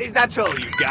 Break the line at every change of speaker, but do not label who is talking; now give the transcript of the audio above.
Is that all you've got?